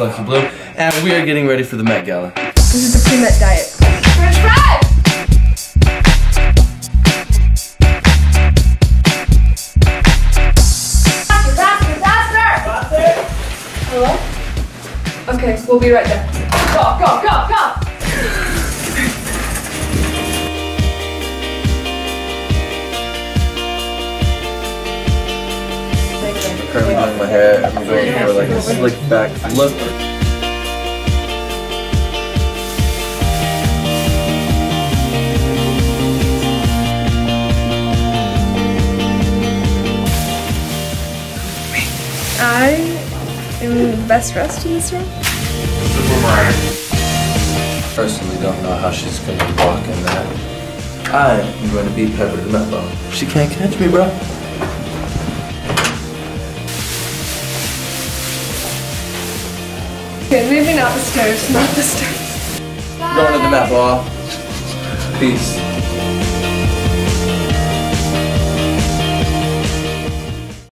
Lucky Blue, and we are getting ready for the Met Gala. This is the pre-met diet. French fries! Faster, faster, faster! Hello? Okay, we'll be right there. Go, go, go, go! Currently doing my hair. I'm going for like a slick back look. I am the best dressed in this room. Personally, don't know how she's gonna walk in that. I am going to be Pepper to the Met She can't catch me, bro. Okay, moving up the stairs, not the stairs. Going to the Met Ball. Peace.